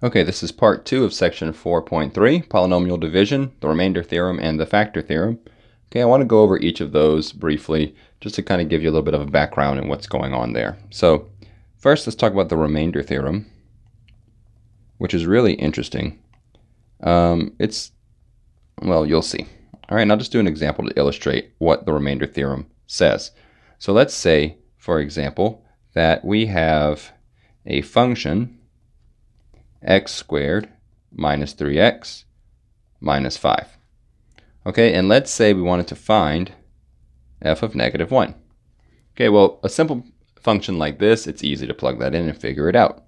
Okay, this is part two of section 4.3, polynomial division, the remainder theorem, and the factor theorem. Okay, I want to go over each of those briefly, just to kind of give you a little bit of a background in what's going on there. So, first let's talk about the remainder theorem, which is really interesting. Um, it's, well, you'll see. All right, and I'll just do an example to illustrate what the remainder theorem says. So let's say, for example, that we have a function x squared minus 3x minus 5. Okay, and let's say we wanted to find f of negative 1. Okay, well, a simple function like this, it's easy to plug that in and figure it out.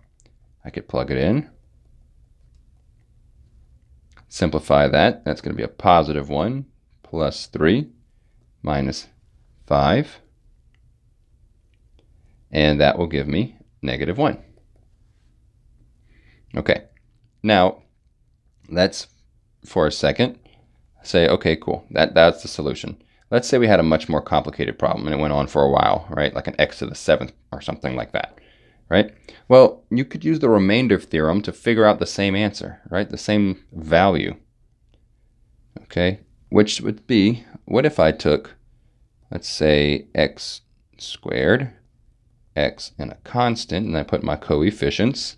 I could plug it in. Simplify that. That's going to be a positive 1 plus 3 minus 5. And that will give me negative 1. Okay, now let's for a second say, okay, cool, that, that's the solution. Let's say we had a much more complicated problem and it went on for a while, right? Like an x to the seventh or something like that, right? Well, you could use the remainder theorem to figure out the same answer, right? The same value, okay? Which would be, what if I took, let's say, x squared, x in a constant, and I put my coefficients,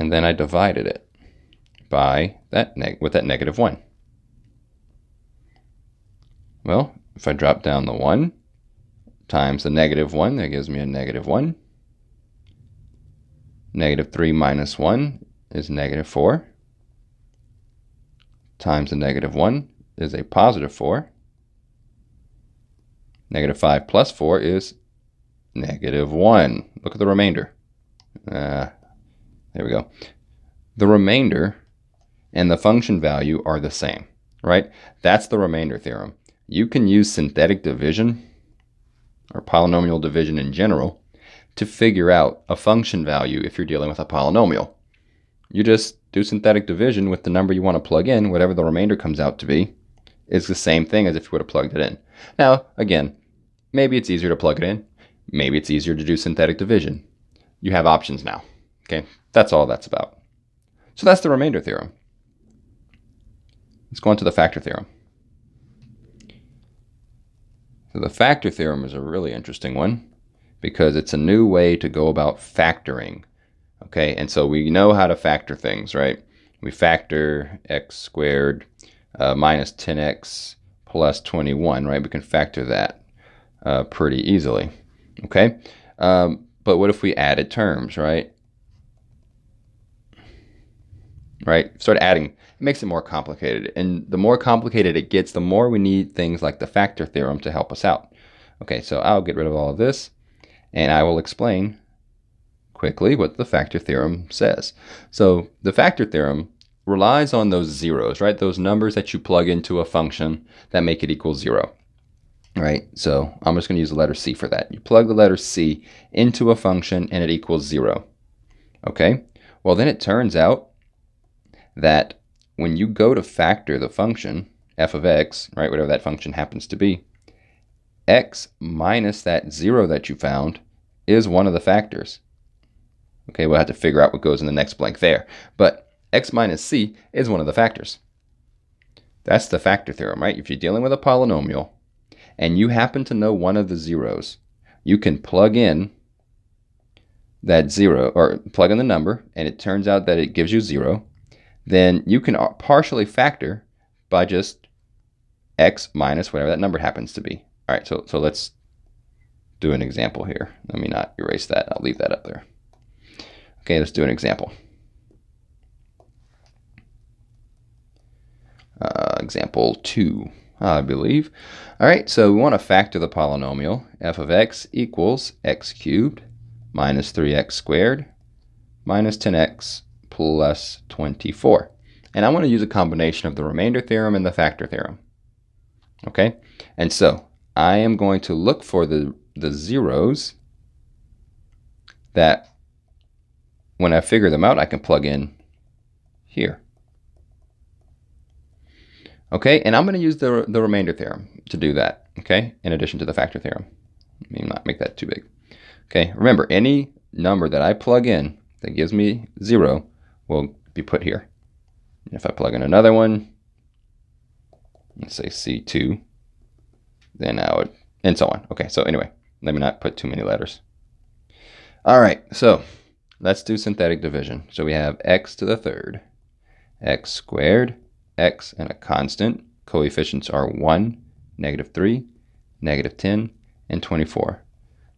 and then I divided it by that with that negative 1. Well, if I drop down the 1 times the negative 1, that gives me a negative 1. Negative 3 minus 1 is negative 4. Times the negative 1 is a positive 4. Negative 5 plus 4 is negative 1. Look at the remainder. Uh, there we go. The remainder and the function value are the same, right? That's the remainder theorem. You can use synthetic division or polynomial division in general to figure out a function value if you're dealing with a polynomial. You just do synthetic division with the number you want to plug in, whatever the remainder comes out to be, is the same thing as if you would have plugged it in. Now, again, maybe it's easier to plug it in. Maybe it's easier to do synthetic division. You have options now. Okay, that's all that's about. So that's the remainder theorem. Let's go on to the factor theorem. So the factor theorem is a really interesting one because it's a new way to go about factoring. Okay, and so we know how to factor things, right? We factor x squared uh, minus 10x plus 21, right? We can factor that uh, pretty easily. Okay, um, but what if we added terms, right? Right? Start adding, it makes it more complicated. And the more complicated it gets, the more we need things like the factor theorem to help us out. Okay, so I'll get rid of all of this and I will explain quickly what the factor theorem says. So the factor theorem relies on those zeros, right? Those numbers that you plug into a function that make it equal zero. Right, so I'm just going to use the letter C for that. You plug the letter C into a function and it equals zero. Okay, well then it turns out that when you go to factor the function, f of x, right, whatever that function happens to be, x minus that 0 that you found is one of the factors. Okay, we'll have to figure out what goes in the next blank there. But x minus c is one of the factors. That's the factor theorem, right? If you're dealing with a polynomial and you happen to know one of the zeros, you can plug in that zero, or plug in the number, and it turns out that it gives you zero then you can partially factor by just x minus whatever that number happens to be. All right, so, so let's do an example here. Let me not erase that. I'll leave that up there. Okay, let's do an example. Uh, example 2, I believe. All right, so we want to factor the polynomial f of x equals x cubed minus 3x squared minus 10x plus 24. And I want to use a combination of the remainder theorem and the factor theorem. Okay, and so I am going to look for the, the zeros that when I figure them out, I can plug in here. Okay, and I'm going to use the, the remainder theorem to do that, okay, in addition to the factor theorem. Let me not make that too big. Okay, remember, any number that I plug in that gives me 0 will be put here. If I plug in another one, let's say C2, then I would, and so on. Okay, so anyway, let me not put too many letters. All right, so let's do synthetic division. So we have x to the third, x squared, x and a constant. Coefficients are 1, negative 3, negative 10, and 24.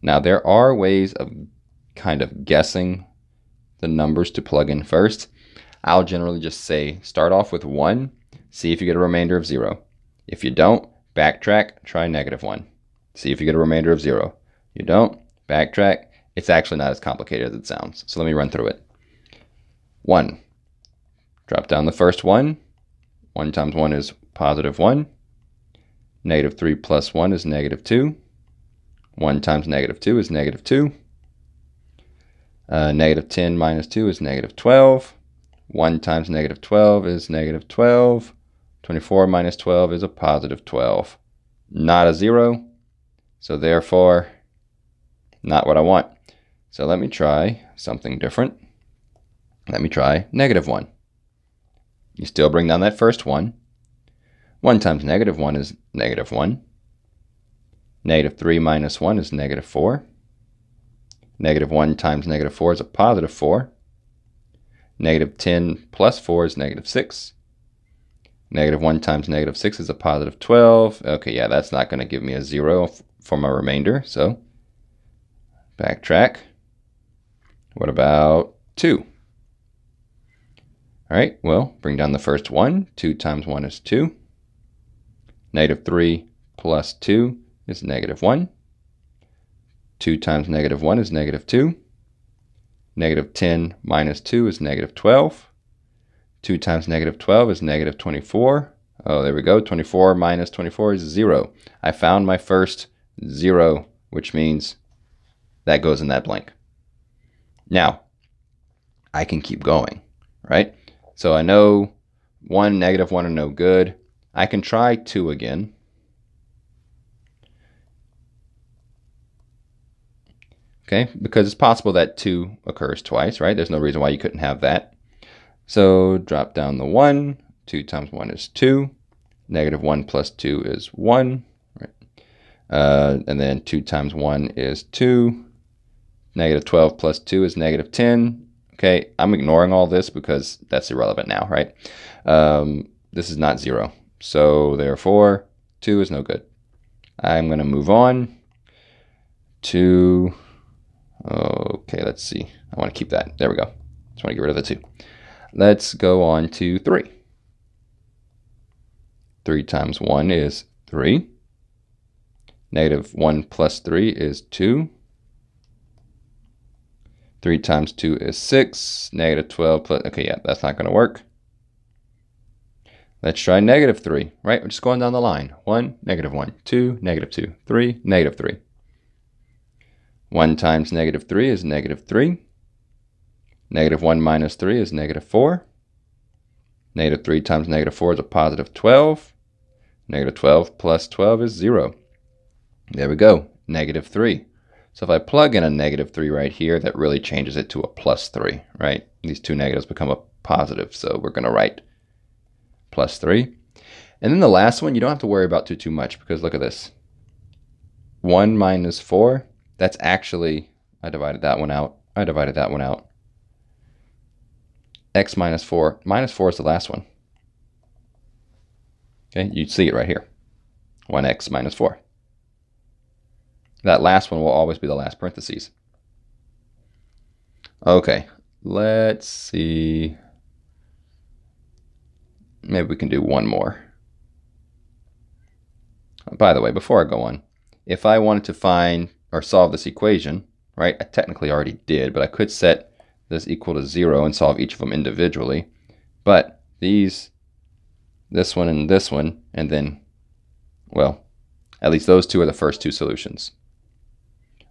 Now there are ways of kind of guessing the numbers to plug in first. I'll generally just say start off with 1, see if you get a remainder of 0. If you don't, backtrack, try negative 1. See if you get a remainder of 0. You don't, backtrack. It's actually not as complicated as it sounds. So let me run through it. 1. Drop down the first 1. 1 times 1 is positive 1. Negative 3 plus 1 is negative 2. 1 times negative 2 is negative 2. Uh, negative 10 minus 2 is negative 12. 1 times negative 12 is negative 12. 24 minus 12 is a positive 12. Not a 0. So therefore, not what I want. So let me try something different. Let me try negative 1. You still bring down that first 1. 1 times negative 1 is negative 1. Negative 3 minus 1 is negative 4. Negative 1 times negative 4 is a positive 4. Negative 10 plus 4 is negative 6. Negative 1 times negative 6 is a positive 12. Okay, yeah, that's not going to give me a 0 for my remainder, so backtrack. What about 2? All right, well, bring down the first one. 2 times 1 is 2. Negative 3 plus 2 is negative 1. 2 times negative 1 is negative 2. Negative 10 minus 2 is negative 12. 2 times negative 12 is negative 24. Oh, there we go. 24 minus 24 is 0. I found my first 0, which means that goes in that blank. Now, I can keep going, right? So I know 1, negative 1 are no good. I can try 2 again. Okay, because it's possible that 2 occurs twice, right? There's no reason why you couldn't have that. So drop down the 1. 2 times 1 is 2. Negative 1 plus 2 is 1. Right? Uh, and then 2 times 1 is 2. Negative 12 plus 2 is negative 10. Okay, I'm ignoring all this because that's irrelevant now, right? Um, this is not 0. So therefore, 2 is no good. I'm going to move on to Okay, let's see. I want to keep that. There we go. Just want to get rid of the 2. Let's go on to 3. 3 times 1 is 3. Negative 1 plus 3 is 2. 3 times 2 is 6. Negative 12 plus... Okay, yeah, that's not going to work. Let's try negative 3, right? We're just going down the line. 1, negative 1, 2, negative 2, 3, negative 3. 1 times negative 3 is negative 3. Negative 1 minus 3 is negative 4. Negative 3 times negative 4 is a positive 12. Negative 12 plus 12 is 0. There we go, negative 3. So if I plug in a negative 3 right here, that really changes it to a plus 3, right? These two negatives become a positive, so we're going to write plus 3. And then the last one, you don't have to worry about too, too much, because look at this. 1 minus 4 that's actually, I divided that one out. I divided that one out. x minus 4. Minus 4 is the last one. Okay, you see it right here. 1x minus 4. That last one will always be the last parentheses. Okay, let's see. Maybe we can do one more. By the way, before I go on, if I wanted to find or solve this equation, right? I technically already did, but I could set this equal to zero and solve each of them individually. But these, this one and this one, and then, well, at least those two are the first two solutions.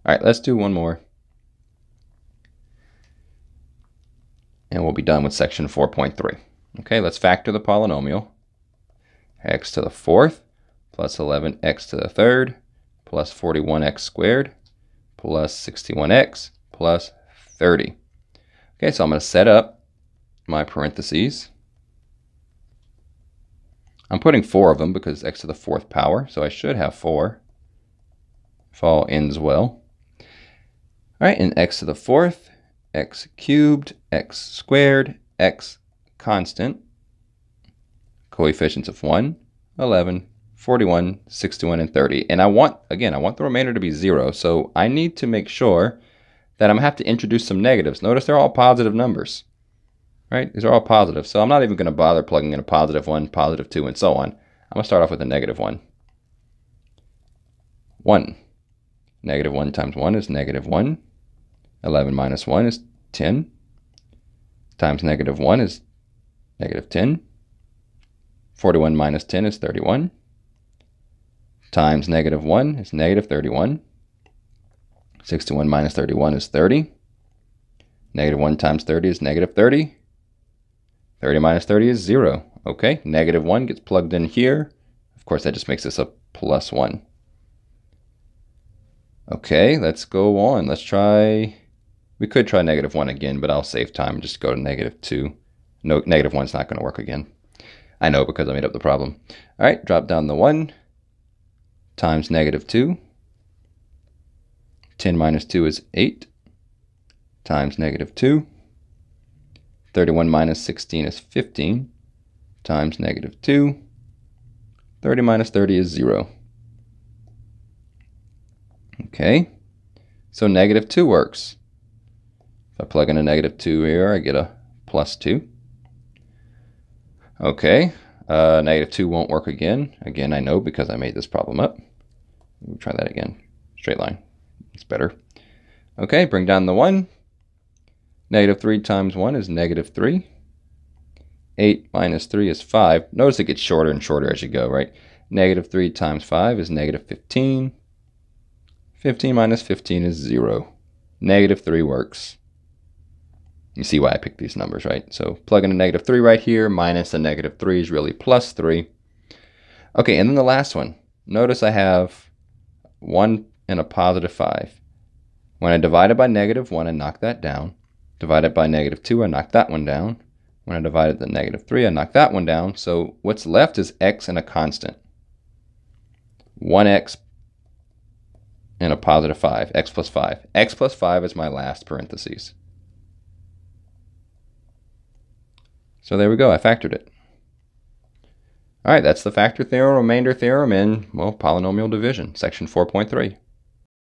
All right, let's do one more. And we'll be done with section 4.3. Okay, let's factor the polynomial. x to the fourth plus 11x to the third plus 41x squared plus 61x plus 30. Okay, so I'm going to set up my parentheses. I'm putting four of them because x to the fourth power, so I should have four if all ends well. All right, and x to the fourth, x cubed, x squared, x constant, coefficients of 1, 11, 41, 61, and 30. And I want, again, I want the remainder to be 0, so I need to make sure that I'm to have to introduce some negatives. Notice they're all positive numbers, right? These are all positive, so I'm not even going to bother plugging in a positive 1, positive 2, and so on. I'm to start off with a negative 1. 1. Negative 1 times 1 is negative 1. 11 minus 1 is 10. Times negative 1 is negative 10. 41 minus 10 is 31 times negative 1 is negative 31. 61 minus 31 is 30. Negative 1 times 30 is negative 30. 30 minus 30 is 0. Okay, negative 1 gets plugged in here. Of course, that just makes this a plus 1. Okay, let's go on. Let's try... We could try negative 1 again, but I'll save time. And just go to negative 2. No, negative 1 is not going to work again. I know because I made up the problem. All right, drop down the 1 times negative 2. 10 minus 2 is 8 times negative 2. 31 minus 16 is 15 times negative 2. 30 minus 30 is 0. Okay, so negative 2 works. If I plug in a negative 2 here, I get a plus 2. Okay, uh, negative 2 won't work again. Again, I know because I made this problem up. Try that again. Straight line. It's better. Okay, bring down the 1. Negative 3 times 1 is negative 3. 8 minus 3 is 5. Notice it gets shorter and shorter as you go, right? Negative 3 times 5 is negative 15. 15 minus 15 is 0. Negative 3 works. You see why I picked these numbers, right? So plug in a negative 3 right here, minus a negative 3 is really plus 3. Okay, and then the last one. Notice I have 1 and a positive 5. When I divide it by negative 1, I knock that down. Divide it by negative 2, I knock that one down. When I divide it by negative 3, I knock that one down. So what's left is x and a constant. 1x and a positive 5, x plus 5. x plus 5 is my last parentheses. So there we go, I factored it. All right, that's the factor theorem, remainder theorem in, well, polynomial division, section 4.3.